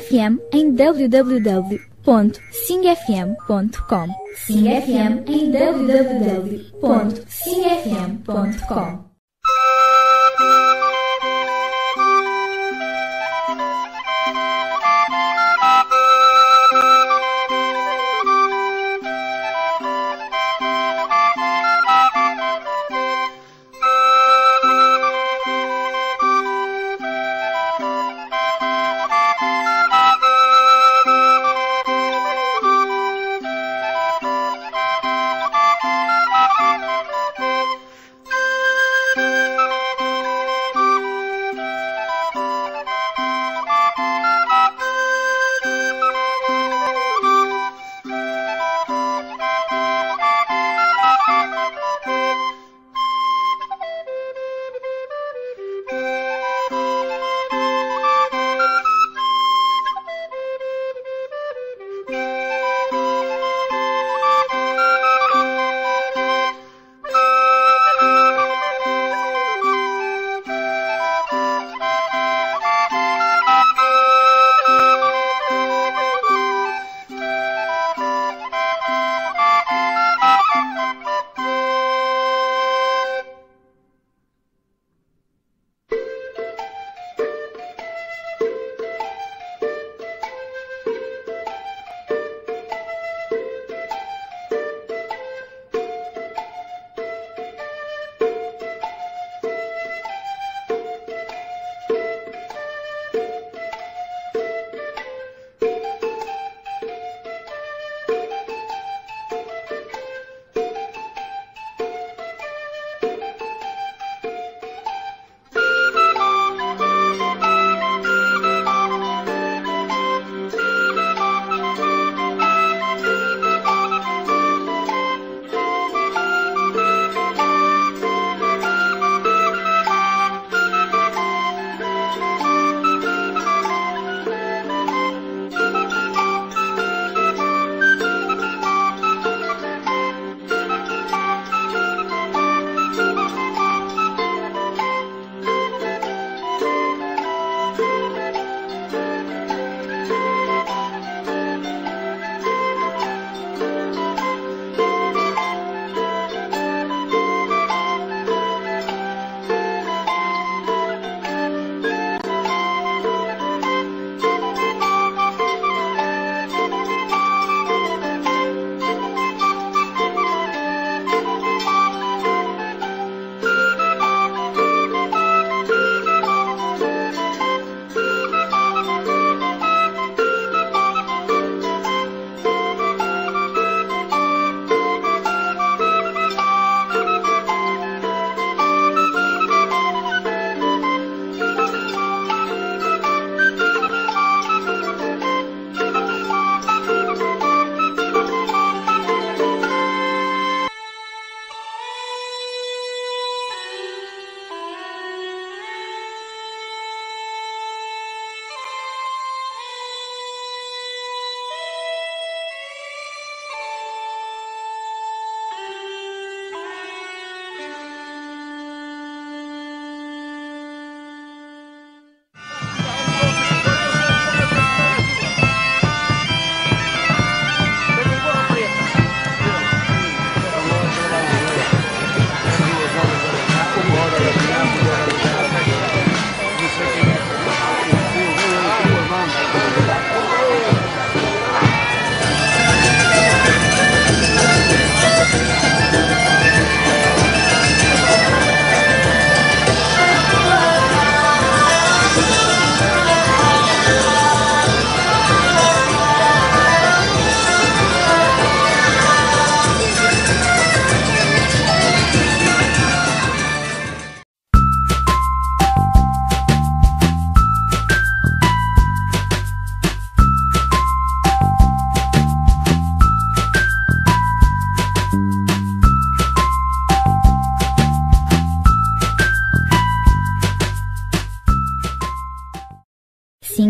Sing FM em www.singfm.com. Sing FM em www.singfm.com. Thank you.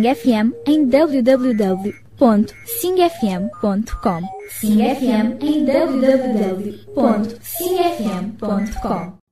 Sing FM em www.singfm.com. Sing FM em www.singfm.com.